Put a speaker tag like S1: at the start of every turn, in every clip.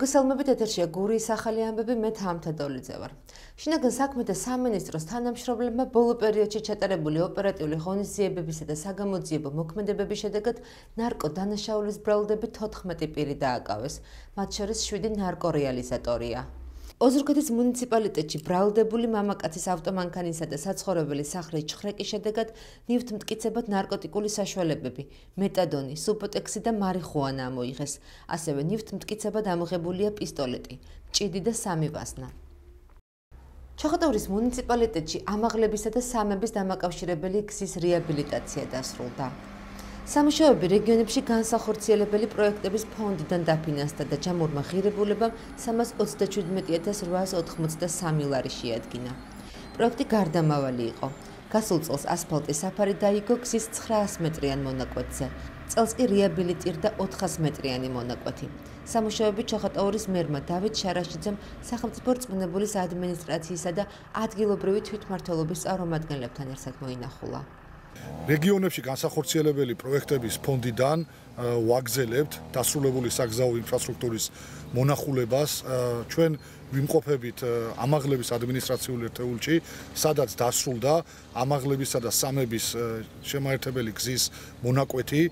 S1: მოგესალმებით ეთერშია გურიის ახალი ამბები მე თამთედოლიძე ვარ. შინაგან საქმეთა სამინისტროს თანამშრომლებმა ბოლო პერიოდში ჩატარებული ოპერატიული ღონისძიებებისა და საგამოძიებო მოქმედებების შედეგად ნარკო დანაშაულის ბრალდები 14 პირი დააკავეს. მათ შორის 7 ნარკორეალიზატორია. ოზურგეთის მუნიციპალიტეტში ბრალდებული მამაკაცის ავტომანქანისა და საცხოვრებელი სახლის ჩხრეკის შედეგად ნივთმტკიცებად ნარკოტიკული საშუალებები, მეტადონი, სუბოტექსი და მარიხუანა ამოიღეს. ასევე ნივთმტკიცებად ამოღებულია პისტოლეტი, ჭიდი და სამი ვაზნა. ჩოხატაურის მუნიციპალიტეტში ამაღლებისა და სამების დამაკავშირებელი გზის რეაბილიტაცია დასრულდა. სამუშაოები რეგიონებში განსახორციელებელი პროექტების ფონდიდან დაფინანსდა და ჯამურმა ღირებულებამ 327883 ლარი შეადგინა. პროექტი გარდამავალი იყო. გასულ წელს ასფალტის საფარი დაიგო გზის 900 მეტრიან მონაკვეთზე. წელს კი რეაბილიტირდა 400 მეტრიანი მონაკვეთი. სამუშაოები ჩოხატაურის მერმა დავით შარაშიძემ სახელმწიფო რწმუნებულის ადმინისტრაციისა და ადგილობრივი თვითმმართველობის წარმომადგენლებთან ერთად მოინახულა.
S2: რეგიონებში განსახორციელებელი პროექტების ფონდიდან ვაგზელებთ დასრულებული საგზაო ინფრასტრუქტურის მონახულებას. ჩვენ ვიმყოფებით ამაღლების ადმინისტრაციული ერთეულში სადაც დასრულდა ამაღლებისა და სამების შემაერთებელი გზის მონაკვეთი.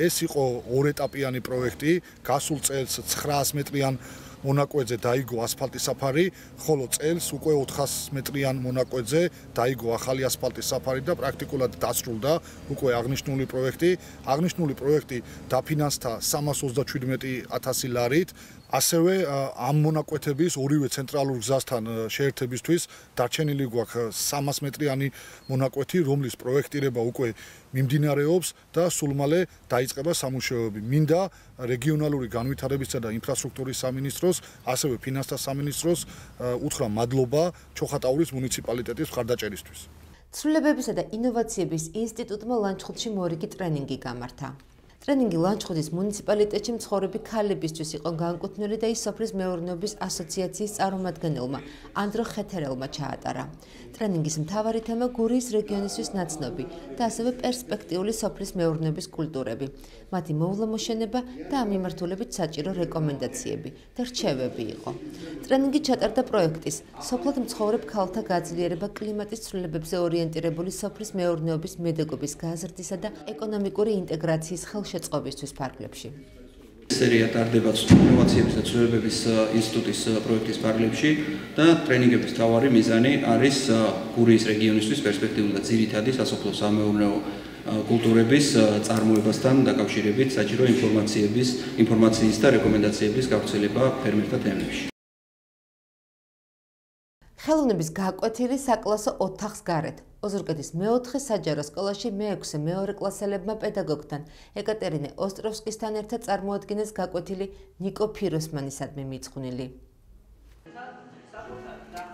S2: ეს იყო ორეტაპიანი პროექტი. გასულ წელს 900 მეტრიან მონაკვეთზე დაიგო ასფალტის საფარი, ხოლო წელს უკვე 400 მეტრიან მონაკვეთზე დაიგო ახალი ასფალტის საფარი და პრაქტიკულად დასრულდა უკვე აღნიშნული პროექტი. აღნიშნული პროექტი დაფინანსდა 327000 ლარით, ასევე ამ მონაკვეთების ორივე ცენტრალურ გზასთან შეერთებისთვის დარჩენილი გვაქვს 300 მეტრიანი მონაკვეთი, რომლის პროექტირება უკვე მიმდინარეობს და სულ მალე დაიწყება სამუშაოები. მინდა რეგიონალური განვითარებისა და ინფრასტრუქტურის სამინისტროს, ასევე ფინანსთა სამინისტროს უთხრა მადლობა ჩოხატაურის მუნიციპალიტეტის მხარდაჭერისთვის.
S1: ცვლილებებისა და ინოვაციების ინსტიტუტმა ლანჩხუთში მორიგი ტრენინგი გამართა. ტრენინგი ლანჩხუთის მუნიციპალიტეტში მცხოვრები ქალებისთვის იყო განკუთვნილი და ის სოფლის მეურნეობის ასოციაციის წარმომადგენელმა ანდრო ხეთერელმა ჩაატარა. ტრენინგის მთავარი თემა გურიის რეგიონისთვის ნაცნობი და ასევე პერსპექტიული სოფლის მეურნეობის კულტურები, მათი მოვლამოშენება და ამ მიმართულებით საჭირო რეკომენდაციები და რჩევები იყო. ტრენინგი ჩატარდა პროექტის სოფლად მცხოვრებ ქალთა გაძლიერება კლიმატის ცვლილებებზე ორიენტირებული სოფლის მეურნეობის მედეგობის გაზრდისა და ეკონომიკური ინტეგრაციის ხელშ შეწყობისთვის ფარგლებში.
S3: სერია ტარდება ინოვაციების და ცვლილებების ინსტიტუტის პროექტის ფარგლებში და ტრენინგების თავარი მიზანი არის გურიის რეგიონისთვის პერსპექტიული და ძირითადი სასოფლო სამეურნეო კულტურების წარმოებასთან დაკავშირებით საჭირო ინფორმაციების, ინფორმაციის და რეკომენდაციების გავრცელება ფერმერთა თემებში.
S1: ხელოვნების გაკვეთილი საკლასო ოთახს გარეთ ოზურგეთის მეოთხე საჯარო სკოლაში მეექვსე მეორე კლასელებმა პედაგოგთან ეკატერინე ოსტროვსკისთან ერთად წარმოადგენეს გაკვეთილი ნიკო ფიროსმანისადმი მიწყვნილი.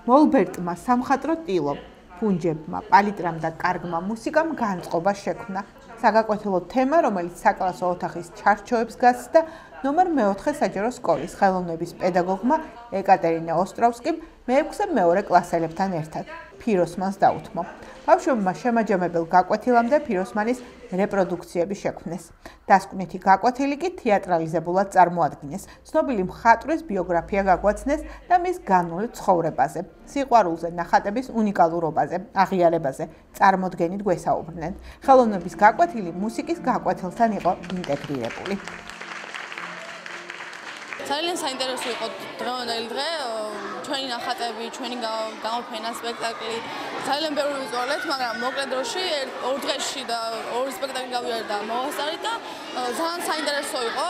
S4: მოლბერტმა სამხატრო ტილო, ფუნჯებმა, პალიტრამ და კარგმა მუსიკამ განწყობა შექმნა. საგაკვეთილო თემა, რომელიც საკლასო ოთახის ჩარჩოებს გასცდა, ნომერ მეოთხე საჯარო სკოლის ხელოვნების პედაგოგმა ეკატერინე ოსტროვსკიმ მეექვსე მეორე კლასელებთან ერთად ფიროსმანს დაუთმო. ბავშვებმა შემაჯამებელ გაკვეთილამდე ფიროსმანის რეპროდუქციები შექმნეს. დასკვნითი გაკვეთილი კი თეატრალიზებულად წარმოადგინეს. ცნობილი მხატვრის ბიოგრაფია გაგვაცნეს და მის განული ცხოვრებაზე, სიყვარულზე, ნახატების უნიკალურობაზე, აღიარებაზე წარმოდგენით გვესაუბრნენ. ხელოვნების გაკვეთილი მუსიკის გაკვეთილთან იყო ინტეგრირებული.
S5: ძალიან საინტერესო იყო დღევანდელი დღე ჩვენი ნახატები, ჩვენი გამოფენა, სპექტაკლი. ძალიან ბევრი ვიზუალეთ, მაგრამ მოკლე დროში ორ დღეში და ორი სპექტაკლი გავიარე და მოვასწარი და ძალიან საინტერესო იყო.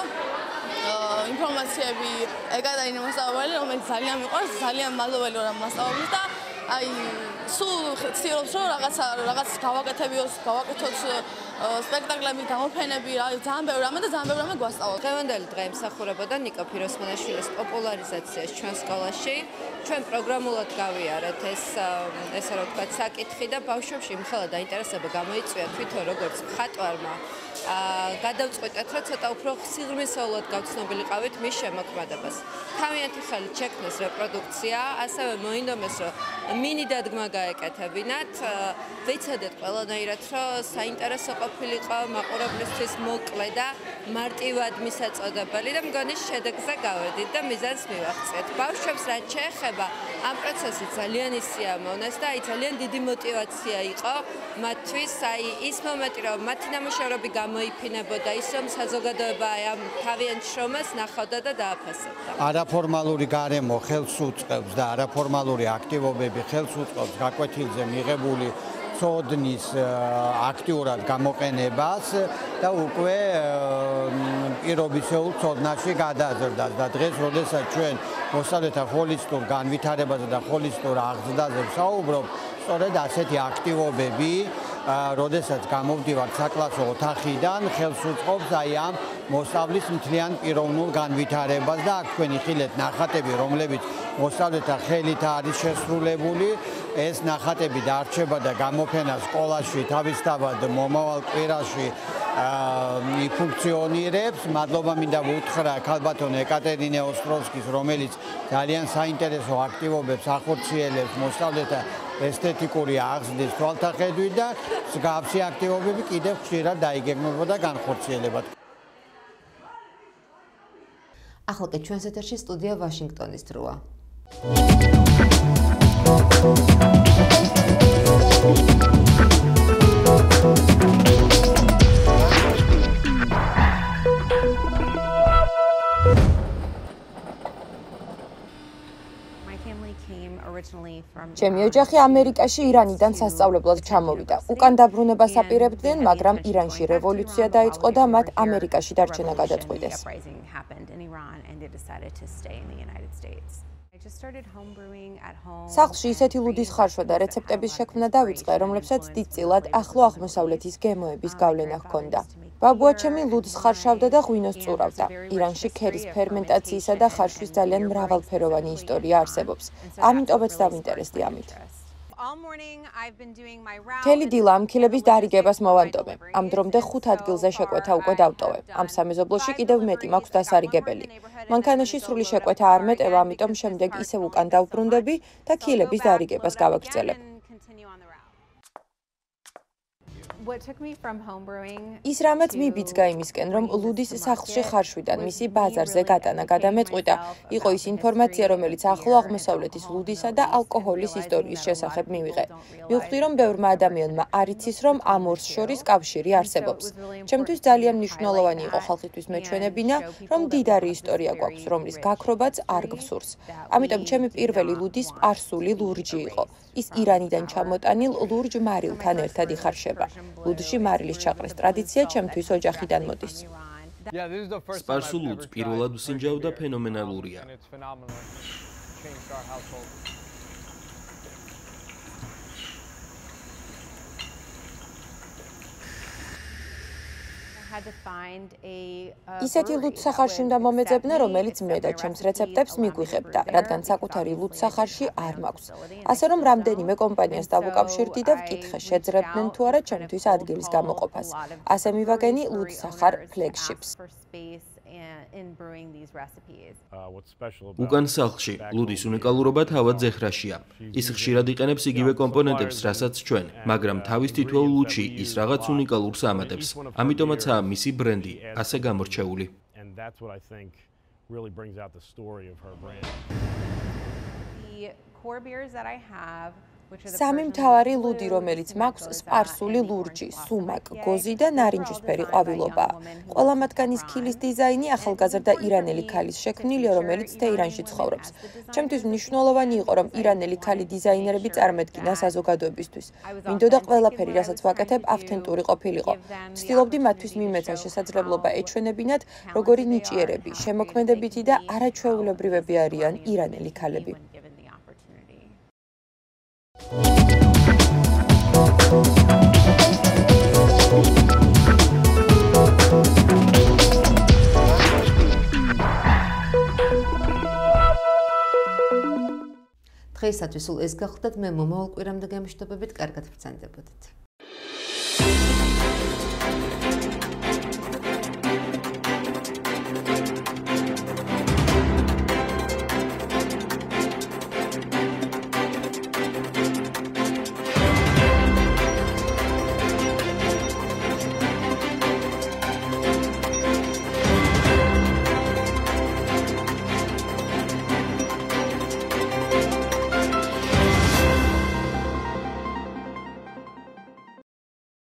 S5: ინფორმაციები ეკატერინა მოსწავლელი, რომელიც ძალიან მიყვარს, ძალიან მადლობელი ვარ ამ მასწავლებლის და აი სულ ცდილობს რომ რაღაცა რაღაც გავაკეთებიოს, გავაკეთოთ სპექტაკლები, გამოფენები, ძალიან ბევრი რამე და ძალიან ბევრი რამე გვასწავლოთ.
S6: დღევანდელი დღე იმსახურებოდა ნიკო ფიროსმანაშვილის პოპულარიზაციას ჩვენ სკოლაში. ჩვენ პროგრამულად გავიარეთ ეს ესე რა ვთქვათ, საკითხი და ბავშვებში მხოლოდ დაინტერესება გამოიწვია თვითონ როგორც მხატვარმა. აა გადავწყვეტეთ, რომ ცოტა უფრო სიღრმისეულად გავცნობილიყავით მის შემოქმედებას. თავიანთი ხელით შექმნეს რეპროდუქცია, ასევე მოინდომეს, რომ მინი დადგმა გაეკეთებინათ. ვიცოდეთ ყველანაირად, რომ საინტერესო ყოფილიყო მაყურებლისთვის მოკლე და მარტივად მისაწოდებელი და მგონი შედეგზე გავედით და მიზანს მივახციეთ. ბავშვებს რაც შეეხება, ამ პროცესი ძალიან ისიამოვნეს და აი ძალიან დიდი мотиваცია იყო მათთვის, აი ის მომენტი, რომ მათი ნამუშევრები გამოიფინებოდა, ის რომ საზოგადოება აი ამ თავიანთ შრომას ნახავდა და დააფასებდა.
S7: არაფორმალური გარემო ხელს უწყობს და არაფორმალური აქტივობები ხელს უწყობს გაკვეთილზე მიღებული ცოდნის აქტიურად გამოყენებას და უკვე პირობისეულ ცოდნაში გადაზრდას და დღეს როდესაც ჩვენ მოსწავლეთა ჰოლისტურ განვითარებაზე და ჰოლისტურ აღზრდაზე ვსაუბრობ, სწორედ ასეთი აქტივობები როდესაც გამოვდივართ საკლასო ოთახიდან, ხელს უწყობს აი ამ მოსავლის მთლიან პიროვნულ განვითარებას და აქ თქვენი ხილეთ ნახატები, რომლებიც მოსავლეთა ხელით არის შესრულებული, ეს ნახატები დარჩება და გამოფენა სკოლაში თავისთავად მომავალ კვირაში ფუნქციონირებს. მადლობა მინდა ვუთხრა ქალბატონ ეკატერინე ოსტროვსკის, რომელიც ძალიან საინტერესო აქტივობებს ახორციელებს მოსავლეთა ესთეტიკური აღზრდის თვალთახედვით და მსგავსი აქტივობები კიდევ ხშირად დაიგეგმებოდა განხორციელებად.
S1: ახლა კი ჩვენს ეთერში სტუდია ვაშინგტონის დროა.
S8: ჩემი ოჯახი ამერიკაში ირანიდან სასწავლებლად ჩამოვიდა. უკან დაბრუნებას აპირებდნენ, მაგრამ ირანში რევოლუცია დაიწყო და მათ ამერიკაში დარჩენა გადაწყვიტეს. სახლში ისეთი ლუდის ხარშვა და რეცეპტების შექმნა დავიწყე, რომლებსაც დიდწილად ახლო აღმოსავლეთის გემოების გავლენა ჰქონდა. ბაბუა ჩემი ლუდს ხარშავდა და ღვინოს წურავდა. ირანში ქერის ფერმენტაციისა და ხარშვის ძალიან მრავალფეროვანი ისტორია არსებობს. ამიტომაც დავინტერესდი ამით. თელი დილა ამქილების დარიგებას მოვანტობე. ამ დრომდე ხუთ ადგილზე შეკვეთა უკვე დავტოვე. ამ სამეზობლოში კიდევ მეტი მაქვს დასარიგებელი. მანქანაში სრული შეკვეთა არ მეტევა, ამიტომ შემდეგ ისევ უკან დავბრუნდები და ქილების დარიგებას გავაგრძელებ. ის რამაც მიბიძგა იმისკენ, რომ ლუდის სახლში ხარშვიდან მისი ბაზარზე გატანა გადამეწყვიტა, იყო ის ინფორმაცია, რომელიც ახლო აღმოსავლეთის ლუდისა და ალკოჰოლის ისტორიის შესახებ მივიღე. მივხვდი, რომ ბევრმა ადამიანმა არ იცის, რომ ამ ორს შორის კავშირი არსებობს. ჩემთვის ძალიან მნიშვნელოვანი იყო ხალხისთვის მეჩვენებინა, რომ დიდარი ისტორია გვაქვს, რომლის გაქრობაც არ გვსურს. ამიტომ ჩემი პირველი ლუდი სპარსული ლურჯი იყო. ის ირანიდან ჩამოტანილ ლურჯ მარილთან ერთად იხარშება. ლუდში მარილის ჩაყრის ტრადიცია ჩემთვის ოჯახიდან მოდის.
S9: სპარსულ ლუდს პირველად ვსინჯავ და ფენომენალურია.
S8: ისეთი ლუდსახარში უნდა მომეძებნე, რომელიც მე და ჩემს რეცეპტებს მიგვიღებდა, რადგან საკუთარი ლუდსახარში არ მაქვს. ასე რომ რამდენიმე კომპანიას დავუკავშირდი და ვკითხე, შეძრებდნენ თუ არა ჩემთვის ადგილის გამოყოფას. ასე მივაგენი ლუდსახარ ფლეგშიპს.
S9: უკან სახლში ლუდის უნიკალურობა თავად ზეხრაშია. ის ხშირად იყენებს იგივე კომპონენტებს, რასაც ჩვენ, მაგრამ თავის თითოეულ ლუდში ის რაღაც უნიკალურს ამატებს. ამიტომაცაა მისი ბრენდი ასე გამორჩეული.
S8: The core beers that I have სამი მთავარი ლუდი, რომელიც მაქვს სპარსული ლურჯი, სუმაკ, გოზი და ნარინჯისფერი ყვავილობა. ყველა მათგანის ქილის დიზაინი ახალგაზრდა ირანელი ქალის შექმნილია, რომელიც თეირანში ცხოვრობს. ჩემთვის მნიშვნელოვანი იყო, რომ ირანელი ქალი დიზაინერები წარმოედგინა საზოგადოებისთვის. მინდოდა ყველაფერი, რასაც ვაკეთებ, ავთენტური ყოფილიყო. ვცდილობდი მათთვის მიმეცა შესაძლებლობა ეჩვენებინათ, როგორი ნიჭიერები, შემოქმედებითი და არაჩვეულებრივები არიან ირანელი ქალები.
S1: დღეისათვის სულ ეს გახლდათ მე მომავალ კვირამდე გემშვიდობებით კარგად ბრძანდებოდეთ